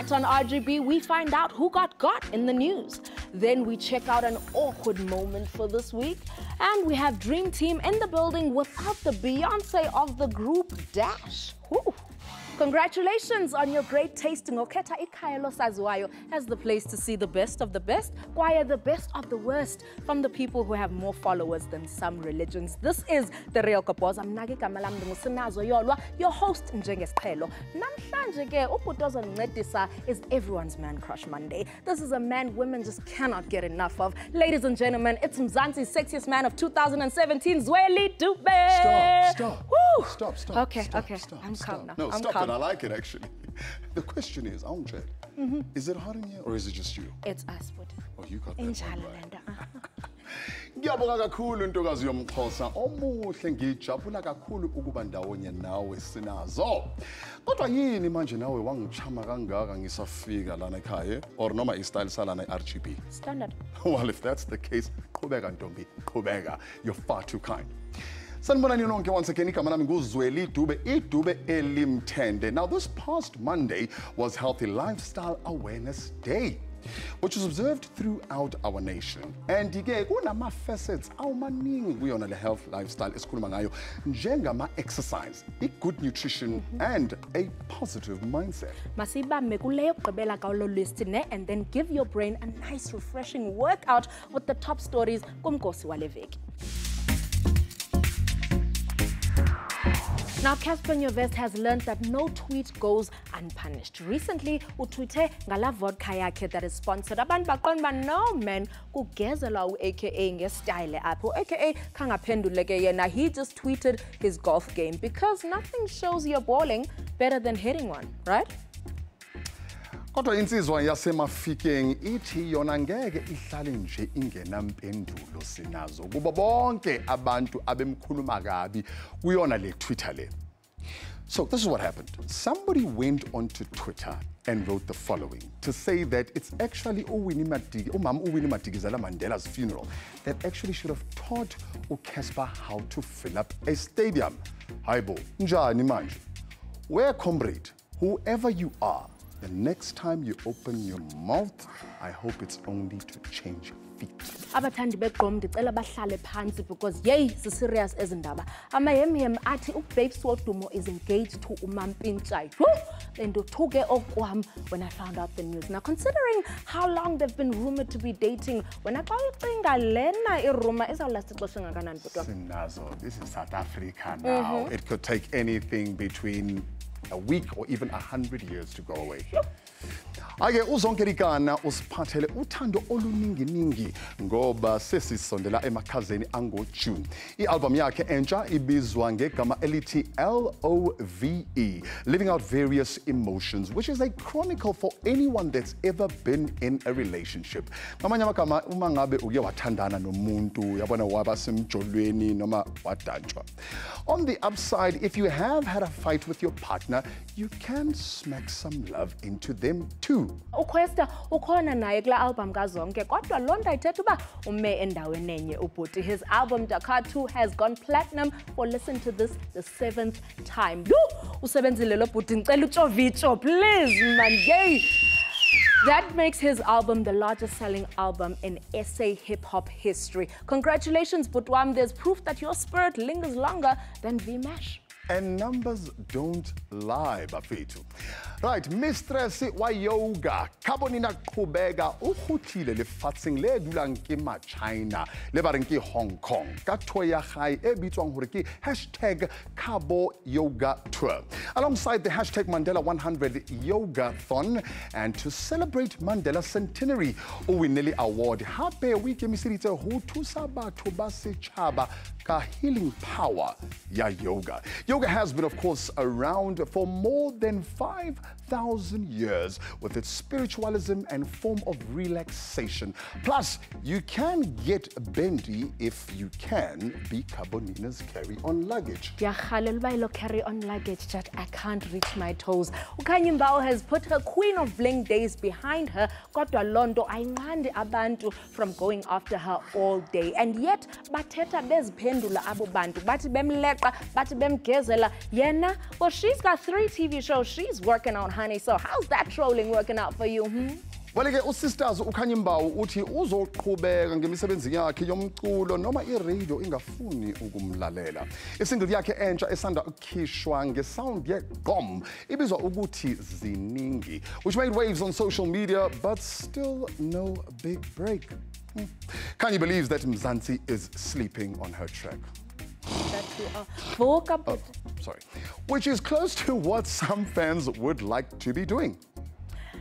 On RGB, we find out who got got in the news. Then we check out an awkward moment for this week. And we have Dream Team in the building without the Beyonce of the group Dash. Whew. Congratulations on your great tasting. Oketa Ikhaya Losaziwayo has the place to see the best of the best, choir the best of the worst from the people who have more followers than some religions. This is The Real Goboza. Mnake igama lam ndinguSinazo Yolwa, your host njengesiqhelo. Namhlanje ke ubhuti ozoncedisa is everyone's man crush Monday. This is a man women just cannot get enough of. Ladies and gentlemen, it's Mzansi's sexiest man of 2017, Zweli Dube. Stop, stop. Woo! Stop, stop. Okay, stop, okay. Stop, I'm stop. calm now. No, I'm stop calm. It. I like it actually. The question is, Andre, is it hot in here or is it just you? It's us, but Oh, you got that one injalo right. lento. uh. ngiyabonga kakhulu ntokazi yomxhosa omuhle ngijabula kakhulu ukuba ndawonye nawe sinazo kodwa yini manje nawe wangichama kangaka ngisafika lana ekhaya or noma istyle salana e-rgb Standard. well if that's the case qhubeka ntombi qhubeka you're far too kind sanibonani nonke once again? Igama lami nguzweli idube idube elimthende. Now this past monday was healthy lifestyle awareness day which was observed throughout our nation. And ke kunama-facets awumaningi kuyona le health lifestyle esikhuluma ngayo njengama-exercise i-good nutrition and a positive mindset. Masiyibambe kuleyo gqibela kalo list ne and then give your brain a nice refreshing workout with the top stories kumgosi wale veki Now, Cassper Nyovest has learned that no tweet goes unpunished. Recently, utweete ngala vodka yakhe that is sponsored. Abantu baqonda no man, kugezelwa u-AKA ngestyle apho. U-AKA kangaphenduleke yena, he just tweeted his golf game because nothing shows you're balling better than hitting one, right? Kodwa insizwa yasemafikeng ithi yona ngeke ihlale nje ingenampendulo sinazo bonke abantu abemkhuluma kabi kuyona le twitter le. So this is what happened. Somebody went onto twitter and wrote the following to say that it's actually uwinnie Madiki- umama uwinnie madikizela mandela's funeral that actually should have taught ucasper how to fill up a stadium. Hayi bo njani manje? Where, comrade, whoever you are, the next time you open your mouth, I hope it's only to change feet. abathandi begqom ndicela bahlale phansi because yeyi siserious ezi ndaba. Amahemhem athi ubabes wodumo is engaged to uMampintsha bendothuke okwam when i found out the news. Now considering how long they've been rumored to be dating wena xa uyicinga lena iruma izawulasta ixesha engakanani butwa Sinazo, this is South Africa mm-hmm. now. It could take anything between a week or even a hundred years to go away. Ake uzonkelikana usiphathele uthando oluninginingi ngoba sesisondela emakhazeni angojune. I-album yakhe entsha ibizwa ngegama elithi love living out various emotions which is a chronicle for anyone that's ever been in a relationship. Ngamanye amagama uma ngabe uke wathandana nomuntu yabona waba semjolweni noma wadanjwa. On the upside if you have had a fight with your partner you can smack some love into them too uKwesta ukhona naye kula album kazonke kodwa loo nto ayithetha uba ume endaweni enye ubhuti his album dakar 2 has gone platinum for listen to this the seventh time lu usebenzile lo bhuti ngicela utshovitsho please man yey That makes his album the largest selling album in SA hip hop history. Congratulations, Butwam. There's proof that your spirit lingers longer than V-Mash. And numbers don't lie, bafethu. Right, mistress wa yoga, kabonina qhubeka ukhutile lefatsheng le dulang ke ma China, le Hong Kong. Ka tour ya gae hashtag Cabo Yoga Tour. Alongside the hashtag Mandela 100 Yogathon and to celebrate Mandela centenary, o award. Hape o ikemiseditse ho thusa batho ba setjhaba ka healing power ya yoga. Yoga has been, of course, around for more than 5,000 years with its spiritualism and form of relaxation. Plus, you can get bendy if you can be Kabonina's carry-on luggage. Ndiyarhalela uba ilo carry on luggage that I can't reach my toes. Ukhanyi Mbau has put her queen of bling days behind her, kodwa loo nto ayinqandi abantu from going after her all day. And yet bathetha beziphendula abo bantu bathi bemleqa bathi bemgezela Zela. Yena, well, she's got three TV shows she's working on, honey. So how's that trolling working out for you? Hmm? Wale-ke usisters ukhanya imbawu uthi uzoqhubeka ngemisebenzi yakhe yomculo noma iradio ingafuni ukumlalela. Isingle yakhe entsha esanda ukukhishwa ngesound yegqom ibizwa ukuthi Ziningi, which made waves on social media but still no big break. Hmm. Khanyi believes that Mzansi is sleeping on her track. Uh, that you. Woke up. Oh, sorry. Which is close to what some fans would like to be doing.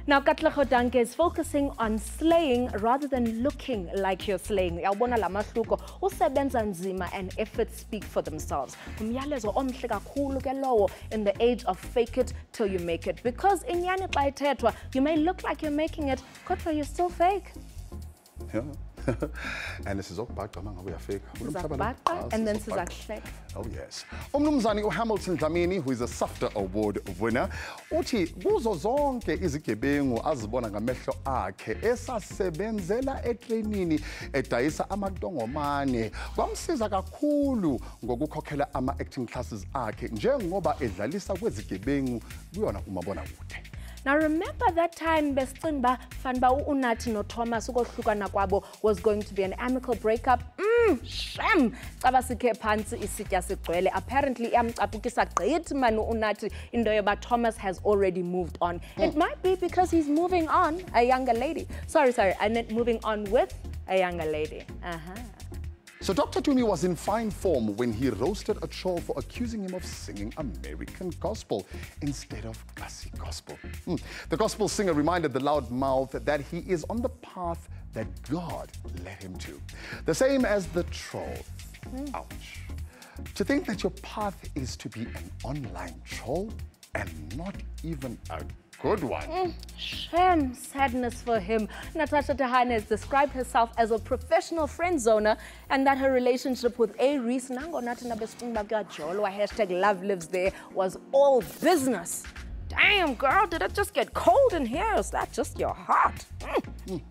Now, Katlego Danke is focusing on slaying rather than looking like you're slaying. Yawubona la mahluko usebenza nzima and efforts speak for themselves. Umyalezo omhle kakhulu ke lowo in the age of fake it till you make it because inyani xa ithethwa you may look like you're making it kodwa you're still fake. Yeah. and sizokubhaqa uma ngabe uyafika and then sizakuhleka. Oh yes. Umnumzane uHamilton Dlamini who is a SAFTA award winner uthi kuzo zonke izigebengu azibona ngamehlo akhe esasebenzela etrenini edayisa amantongomane kwamsiza kakhulu ngokukhokhela ama acting classes akhe njengoba edlalisa kwezigebengu kuyona umabona kude. Now remember that time besicimba fanba unathi no Thomas ukohlukana kwabo was going to be an amicable breakup. Mm, shem. Caba sikhe phansi isitya sigcwele. Apparently iyamcaphukisa gqithi mani unathi into yoba Thomas has already moved on. Mm. It might be because he's moving on a younger lady. Sorry, sorry. I meant moving on with a younger lady. Uh-huh. So Dr. Tumi was in fine form when he roasted a troll for accusing him of singing American gospel instead of classic gospel. Hmm. The gospel singer reminded the loudmouth that he is on the path that God led him to. The same as the troll. Mm. Ouch. To think that your path is to be an online troll and not even a good one. Mm, shame, sadness for him. Natasha Thahane has described herself as a professional friend zoner and that her relationship with A. Reese Nango Jolwa hashtag love lives there was all business. Damn, girl, did it just get cold in here? Is that just your heart? Mm. Mm.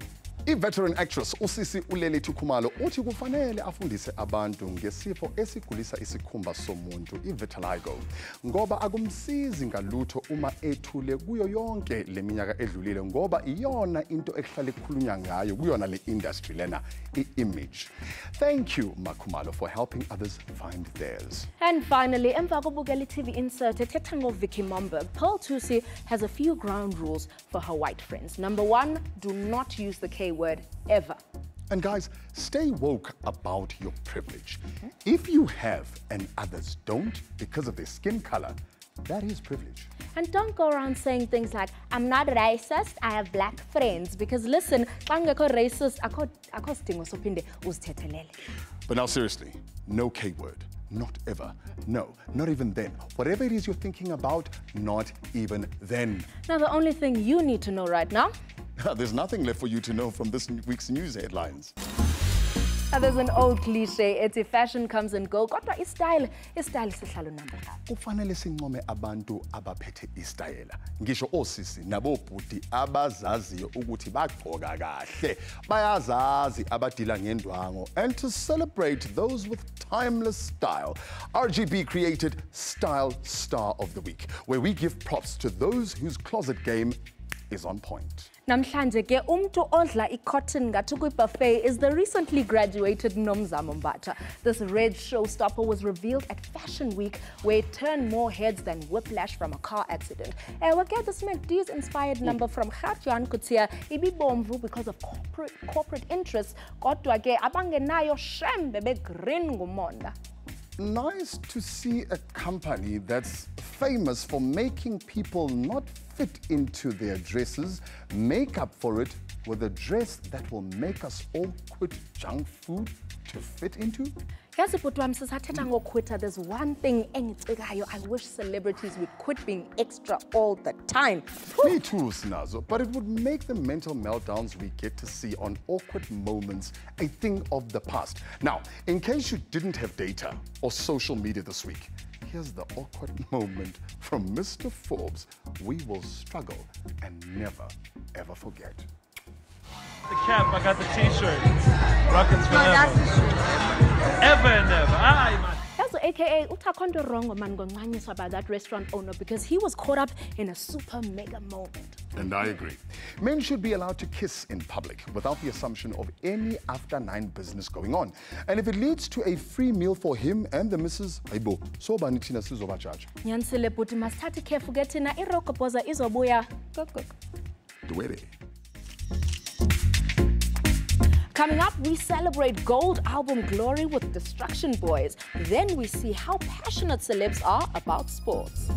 I-veteran actress usisi ulelethi khumalo uthi kufanele afundise abantu ngesifo esigulisa isikhumba somuntu i-vitiligo ngoba akumsizi ngalutho uma ethule kuyo yonke le edlulile ngoba iyona into ngayo kuyona le industry lena i-image. Thank you makhumalo for helping others find theirs. And finally emva kobukela i-tv insert ethetha ngovicky momberg Pearl Thusi has a few ground rules for her white friends. Number one do not use the k word ever. And guys, stay woke about your privilege. -hmm. If you have and others don't because of their skin color, that is privilege. And don't go around saying things like, I'm not racist, I have black friends. Because listen, racist, But now seriously, no K word. Not ever. No, not even then. Whatever it is you're thinking about, not even then. Now, the only thing you need to know right now There's nothing left for you to know from this week's news headlines. Now, there's an old cliche ethi fashion comes and go kodwa istyle istyle sihlalo namba kufanele sincome abantu abaphethe istayela ngisho osisi nabobhudi abazaziyo ukuthi bagqoka kahle bayazazi abadila ngendwango and to celebrate those with timeless style RGB created Style Star of the Week where we give props to those whose closet game is on point. Namhlanje ke umntu odla i-cotton ngathi kwi-buffet is the recently graduated Nomzamo Mbatha. This red showstopper was revealed at Fashion Week where it turned more heads than whiplash from a car accident. Ewe ke this McD's inspired number from Khatjan Kutia ibibomvu because of corporate, corporate interests kodwa ke abangenayo shem bebegreen ngumonda nice to see a company that's famous for making people not fit into their dresses make up for it with a dress that will make us all quit junk food to fit into? Yazi bhuti there's one thing i wish celebrities would quit being extra all the time. Me too sinazo but it would make the mental meltdowns we get to see on awkward moments a thing of the past. Now in case you didn't have data or social media this week here's the awkward moment from mr forbes. We will struggle and never ever forget the cap, I got the t-shirt. Rockets forever. Ever and ever. Aye, man. aka Utakondo Rongo Mangonmanyiswa by that restaurant owner because he was caught up in a super mega moment. And I agree. Men should be allowed to kiss in public without the assumption of any after nine business going on. And if it leads to a free meal for him and the missus, ayibo, so bani thina sizobajaja. Nyanisile bhuti masithathe ikhefu ke thina irokoboza izobuya. Dwele. Coming up, we celebrate gold album glory with Distruction Boyz. Then we see how passionate celebs are about sports.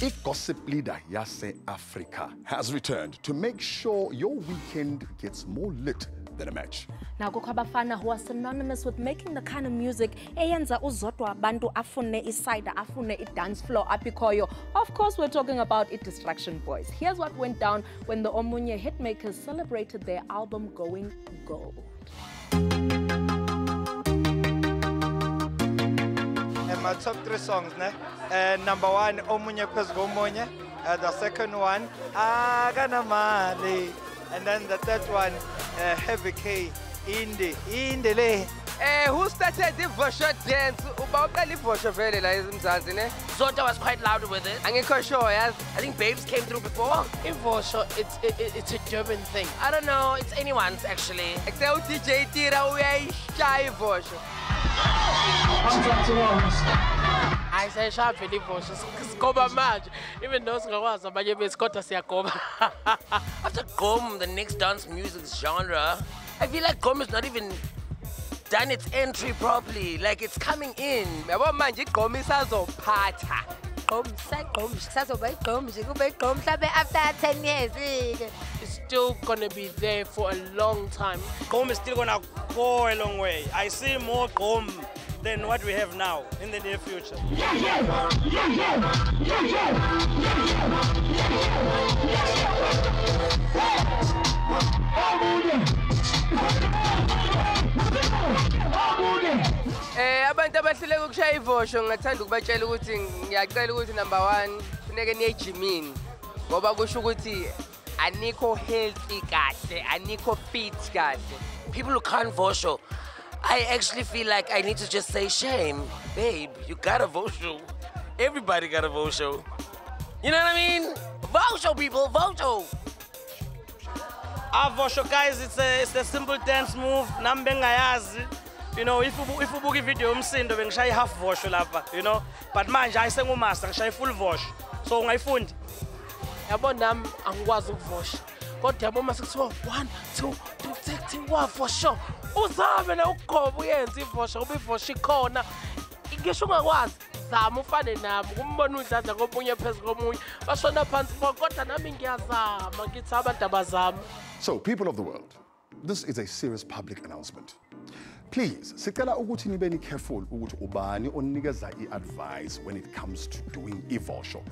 A gossip leader Yase Africa has returned to make sure your weekend gets more lit than a match. Now, kukho abafana who are synonymous with making the kind of music eyenza uzodwa abantu afune iside afune i-dance floor apikoyo. Of course, we're talking about it Distruction Boyz. Here's what went down when the Omunye hitmakers celebrated their album going gold. And my top three songs, ne? Uh, number one, Omunye Pes Gomunye. Uh, the second one, Agana Mali. And then the third one, uh, Heavy K, Indi, Indi le. Eh, who started the Vosho dance? Uba uqala ivosho vele la eMzansi ne? Zota was quite loud with it. I Angikho sure yazi. I think Babes came through before. Ivosho, it's it, it- it's a German thing. I don't know, it's anyone's actually. Ekuse uDJ Tira uyayishaya ivosho. Ayisayishaya phela ivosho. Sigoba manje. Even though singakwazi abanye bethu kodwa siyagoba. After Gqom, the next dance music genre, I feel like Gqom is not even done its entry properly. Like it's coming in. Yabo manje igqomo isazophatha. igqom sagqom sazoba igqom nje kube igqom mhlawumbe after 10 years eh. It's still gonna be there for a long time. Gqom is still gonna go a long way. I see more Gqom than what we have now in the near future. Eh abantu abahluleka ukushaya ivosho ngingathanda ukubatshela ukuthi ngiyacela ukuthi number 1 funeke niye ejimini ngoba kusho ukuthi anikho healthy kahle anikho fit kahle People who can't Vosho, I actually feel like I need to just say, shame, babe, you got a Vosho. Everybody got a Vosho. You know what I mean? Vosho, people, Vosho. Avosho ah, guys, it's a it's a simple dance move. Nambe ngayazi. You know, if ubu- if ubuka video umsindo bengishaya half vosho lapha, you know. But manje ayisengumaster ngishaya full vosho. So ungayifundi. Yabo nami angikwazi ukuvosha. Kodwa yabo mase kuthiwa 1 2 3 wavosho. Uzame na uyenze ikhona. Ngisho ungakwazi zama ufane nami kumbona komunye phezu komunye bashona phansi bo kodwa nami ngiyazama ngithi abantu So, people of the world, this is a serious public announcement. Please, sicela ukuthi nibe ni careful ukuthi ubani onikeza i-advice when it comes to doing ivosho.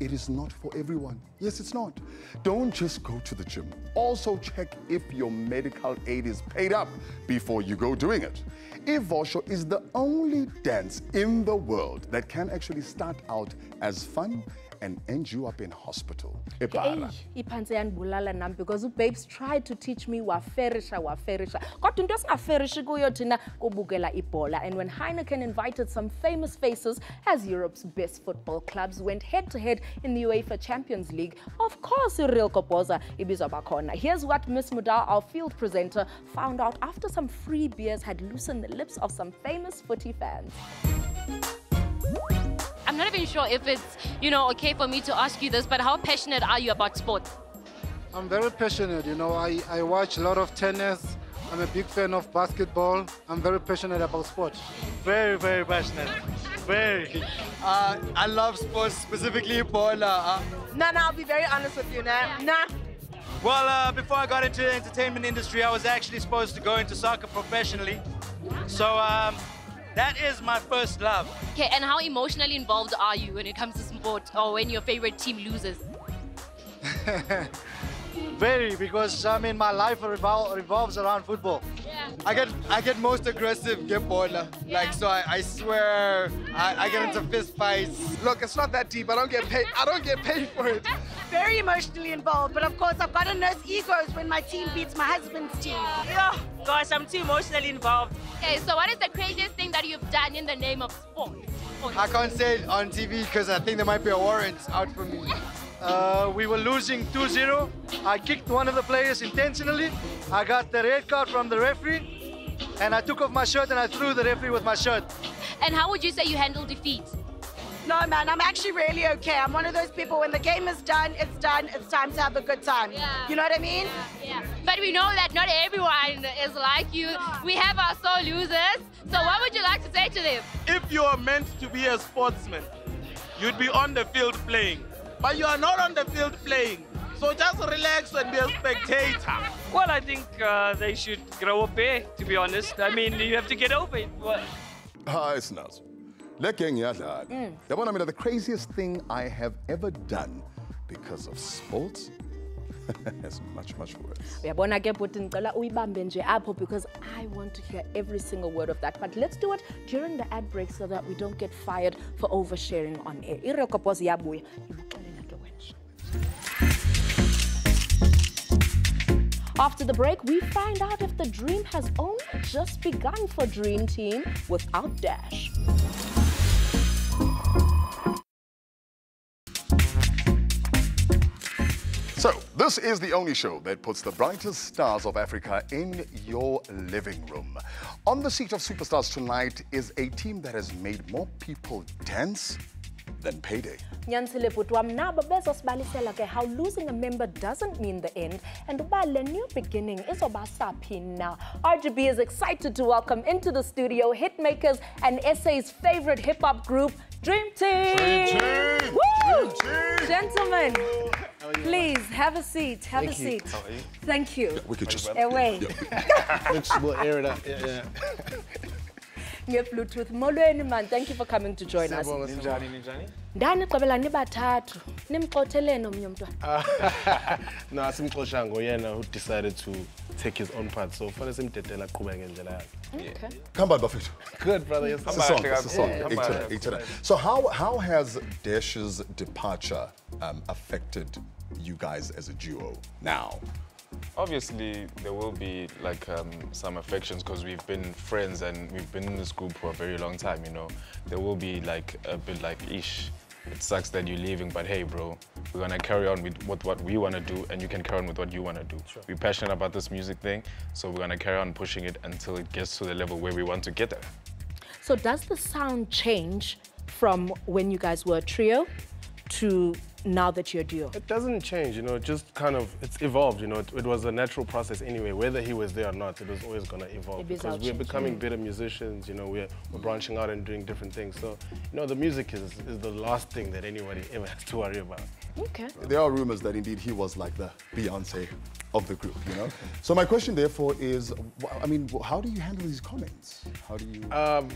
It is not for everyone. Yes, it's not. Don't just go to the gym. Also check if your medical aid is paid up before you go doing it. Ivosho is the only dance in the world that can actually start out as fun and end you up in hospital. Epara. Eyi, iphansi yanibulala nami because babes tried to teach me waferisha waferisha kodwa into esingaferishi kuyo thina kubukela ibhola and when heineken invited some famous faces as europe's best football clubs went head to head in the uefa champions league of course real goboza ibizoba khona here's what miss mudar our field presenter found out after some free beers had loosened the lips of some famous footy fans not even sure if it's, you know, okay for me to ask you this, but how passionate are you about sports? I'm very passionate, you know. I, I watch a lot of tennis. I'm a big fan of basketball. I'm very passionate about sports. Very, very passionate. Very. Uh, I love sports, specifically Ebola. Uh, Nah, nah, I'll be very honest with you, nah. Nah. Well, uh, before I got into the entertainment industry, I was actually supposed to go into soccer professionally. So um, that is my first love. Okay, and how emotionally involved are you when it comes to sport or when your favorite team loses? Very, because I mean, my life revol- revolves around football. Yeah. I get I get most aggressive get baller. Yeah. Like so I, I swear I, I get into fist fights. Look, it's not that deep. I don't get paid. I don't get paid for it. Very emotionally involved. But of course, I've got to nurse egos when my team beats my husband's team. Yeah, gosh, I'm too emotionally involved. Okay, so what is the craziest thing that you've done in the name of sport? I can't say it on TV because I think there might be a warrant out for me. Uh, we were losing 2-0. I kicked one of the players intentionally. I got the red card from the referee. And I took off my shirt and I threw the referee with my shirt. And how would you say you handle defeat? No, man, I'm actually really okay. I'm one of those people, when the game is done, it's done. It's time to have a good time. Yeah. You know what I mean? Yeah. But we know that not everyone is like you. We have our sore losers. So what would you like to say to them? If you are meant to be a sportsman, you'd be on the field playing. But you are not on the field playing. So just relax and be a spectator. Well, I think uh, they should grow up here, to be honest. I mean, you have to get over it. What? Hayi sinazo. Le gang iyadlala. Mm. Yabona mina the craziest thing I have ever done because of sports is much much worse. uyabona ke bhuti ngicela uyibambe nje apho because i want to hear every single word of that but let's do it during the ad break so that we don't get fired for oversharing on air irekopozi yabuya ibuxelela ke wena After the break, we find out if the dream has only just begun for Dream Team without Dash. This is the only show that puts the brightest stars of Africa in your living room. On the seat of superstars tonight is a team that has made more people dance than payday. How losing a member doesn't mean the end and uba new beginning saphi na. RGB is excited to welcome into the studio hitmakers and SA's favorite hip-hop group, Dream Team! Dream Team! Woo! Dream Team! Gentlemen, please have a seat, have Thank a you. seat. How are you? Thank you. We could just... Away. Let's we'll air it up. Yeah, yeah. Nge-Bluetooth. Molweni man, thank you for coming to join us. Ninjani, ninjani? Ndani gqibela nibathathu. Nimxothelene omnye umntwana. no, asimxoshanga uyena who decided to take his own part. So fanele simdedele aqhubeke ngendlela yakhe. Okay. Come on, Bafethu. Good, brother. Yes, It's a song, it's a song. Eight to nine, eight to nine. So how, how has Dash's departure um, affected you guys as a duo now? Obviously, there will be like um, some affections because we've been friends and we've been in this group for a very long time. You know, there will be like a bit like ish. It sucks that you're leaving, but hey, bro, we're gonna carry on with what, what we wanna do, and you can carry on with what you wanna do. We're passionate about this music thing, so we're gonna carry on pushing it until it gets to the level where we want to get at. So does the sound change from when you guys were a trio to now that you're a duo? It doesn't change, you know, it just kind of, it's evolved, you know, it, it was a natural process anyway, whether he was there or not, it was always gonna evolve It is because we're becoming mm. better musicians, you know, we're, we're branching out and doing different things. So, you know, the music is, is the last thing that anybody ever has to worry about. Okay. There are rumors that indeed he was like the Beyonce of the group, you know? So my question therefore is, I mean, how do you handle these comments? How do you... Um,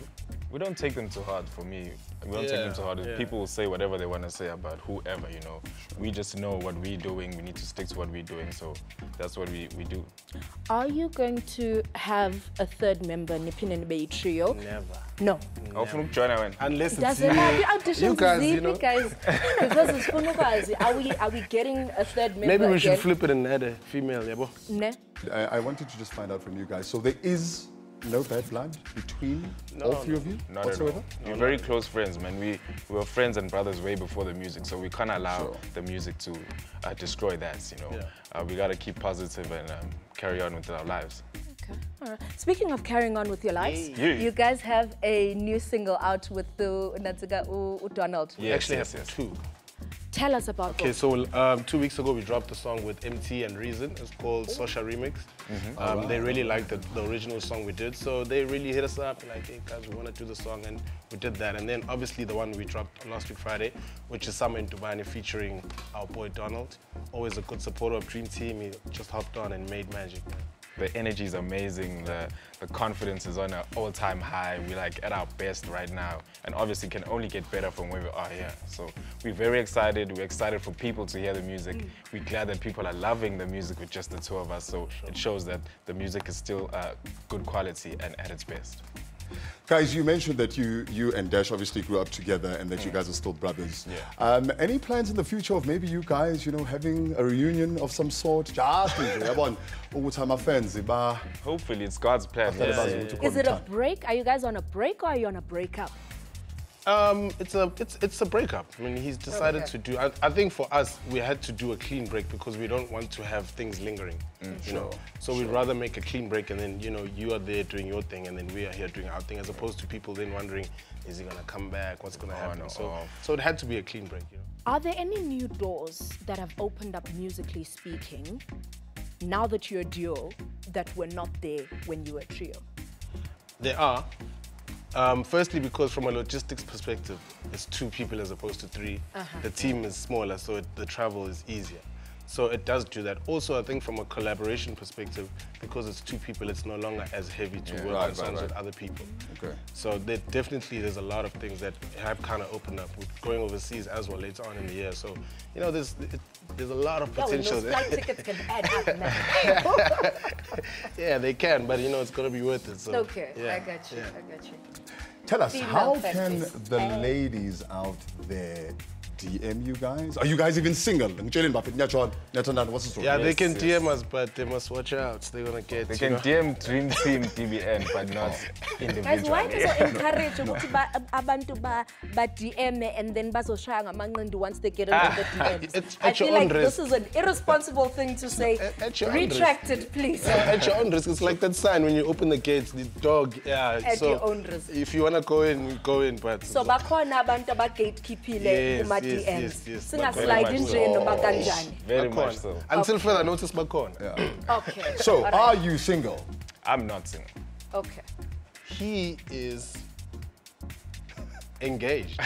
we don't take them too hard for me. We don't take them Yeah, too hard. yeah. People will say whatever they want to say about whoever, you know. We just know what we're doing. We need to stick to what we're doing. So that's what we, we do. Are you going to have a third member, Nipin Bay Trio? Never. No. Oh, Awufuna ukujoina wena? Unless Does it have the auditions you guys, you know. guys? Because it's Funukwazi. Are we are we getting a third member? Maybe we should flip it and add a female, yeah, bo? Ne? I, I wanted to just find out from you guys. So there is no bad blood between all three of you Not whatsoever? at all. We're very close friends, man. We, we were friends and brothers way before the music, so we can't allow the music to uh, destroy that, you know. Uh, we gotta keep positive and um, carry on with our lives. All right. Speaking of carrying on with your lives, Yeah. you guys have a new single out with the Natsuga U U Donald. We actually have two. Tell us about Okay, those. so um, two weeks ago we dropped a song with Emtee and Reason. It's called Sosha Remix. Um, They really liked the, the original song we did, so they really hit us up like, hey guys, we want to do the song, and we did that. And then obviously the one we dropped last week Friday, which is Summer in Dubai, featuring our boy Donald. Always a good supporter of Dream Team. He just hopped on and made magic. The energy is amazing. The, the confidence is on an all-time high. We're like at our best right now. And obviously can only get better from where we are here. So we're very excited. We're excited for people to hear the music. We're glad that people are loving the music with just the two of us. So it shows that the music is still uh, good quality and at its best. Guys, you mentioned that you you and Dash obviously grew up together and that you guys are still brothers. Yeah. Um, any plans in the future of maybe you guys, you know, having a reunion of some sort? Just nje, yabona ukuthi ama-fans ba Hopefully, it's God's plan. Bahlale yeah. Is it a break? Are you guys on a break or are you on a breakup? Um, it's a it's it's a breakup. I mean, he's decided Okay. to do. I, I think for us, we had to do a clean break because we don't want to have things lingering. you know, Sure, so we'd rather make a clean break and then you know you are there doing your thing and then we are here doing our thing, as opposed to people then wondering, is he gonna come back? What's gonna happen? no, so oh. so it had to be a clean break. You know. Are there any new doors that have opened up musically speaking now that you're a duo that were not there when you were a trio? There are. Um, firstly, because from a logistics perspective, it's two people as opposed to 3 Uh-huh. The team is smaller, so it, the travel is easier. So it does do that. Also, I think from a collaboration perspective, because it's two people, it's no longer as heavy to Yeah, work right, on songs right, with other people. Okay. So there definitely there's a lot of things that have kind of opened up with going overseas as well later on in the year. So you know, there's it, there's a lot of Yeah, potential. those flight tickets can add up now. yeah, they can, but you know, it's gonna be worth it. So okay, yeah, I got you. yeah. I got you. Tell us, Female how fat can the ladies out there DM you guys? Are you guys even single? Ngitsheleni bafethu, niyatshona, niyathandana, what's the story? Yeah, they Yes, can yes. DM us, but they must watch out. They're gonna get. They you can know- DM Dream Team DBN, but not oh. Guys, why individually. does it encourage ukuthi abantu ba ba DM and then bazoshaya ngamanqindi once they get into the ah. DMs? It's I at your feel like own this is an irresponsible thing to say. at your own risk. Retract it, please. At your own risk. It's like that sign when you open the gates, the dog. Yeah. At so your own risk. If you wanna go in, go in. But So bakhona abantu abagatekeepile Yes, kuma yes, DMs. yes, yes, Singaslide bakhona. nje noma kanjani. Very much so. Until further notice, Bakon. Okay. So, all right. are you single? I'm not single. Okay. He is engaged.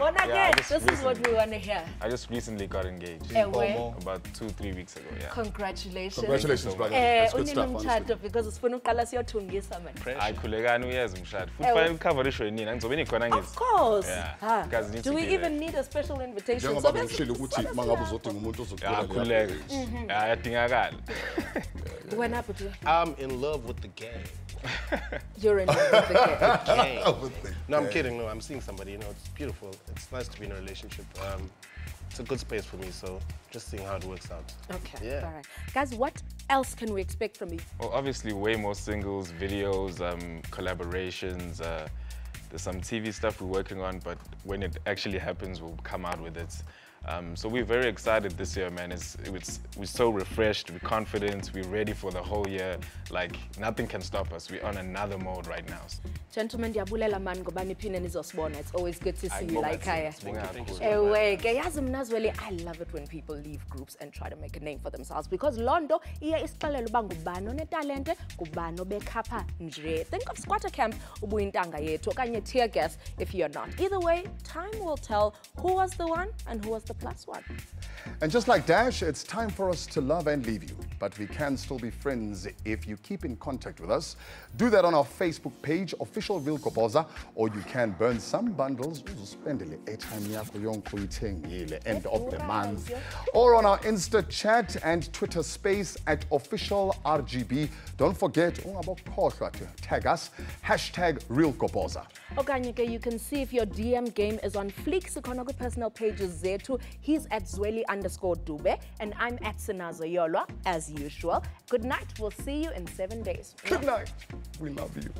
Uyabona Yeah, I ke? just This is what we want to hear. I just recently got engaged. Eh, where? About two, three weeks ago, yeah. Congratulations. Congratulations, brother. Eh, That's good unini stuff, honestly. umtshato because sifuna uqala siyothungisa man. hayi khulekani uyazi umshado futhi Ewe. fanele ukhavarishwe yinini angizobe nikhona Of course. Yeah. Ha. You guys need Do we even need a special invitation? Njengoba So bese- bekuhleli ukuthi uma ngabe uzodinga umuntu ozocela ya leyo khuleka engagement. ya yadingakala Wena Bhuti, I'm in love with the game. you're in love with the kid. Game. With the No, I'm kidding. No, I'm seeing somebody. You know, it's beautiful. It's nice to be in a relationship. Um, it's a good space for me. So just seeing how it works out. Okay. Yeah. All right. Guys, what else can we expect from you? well obviously way more singles videos um, collaborations uh, there's some tv stuff we're working on but when it actually happens we'll come out with it um, so we're very excited this year man it's, it's we're so refreshed we're confident we're ready for the whole year like nothing can stop us we're on another mode right now Gentlemen, ndiyabulela man ngoba niphinde nizosibona. It's always good to see you like thina, haya. sibonga kakhulu. Ewe, ke yazi mina zweli I love it when people leave groups and try to make a name for themselves because Londo iye isixelela uba ngubani onetalente, ngubani obekhapha nje. Think of Skwatta Kamp ubuyintanga yethu okanye tear gas if you're not. Either way, time will tell who was the one and who was the plus one. And just like Dash, it's time for us to love and leave you. But we can still be friends if you keep in contact with us. Do that on our Facebook page, official Real Goboza, or you can burn some bundles, uzuspendele airtime yakho yonke uyithengile, end of the month. Or on our Insta chat and Twitter space at official RGB. Don't forget, oh, ungabokhohlwa to tag us, hashtag Real Goboza. okanye ke you can see if your dm game is on fleek sikhona kwi-personal pages zethu he's at zweli underscore dube and i'm at sinazo yolwa as usual good night we'll see you in seven days Good night. We love you.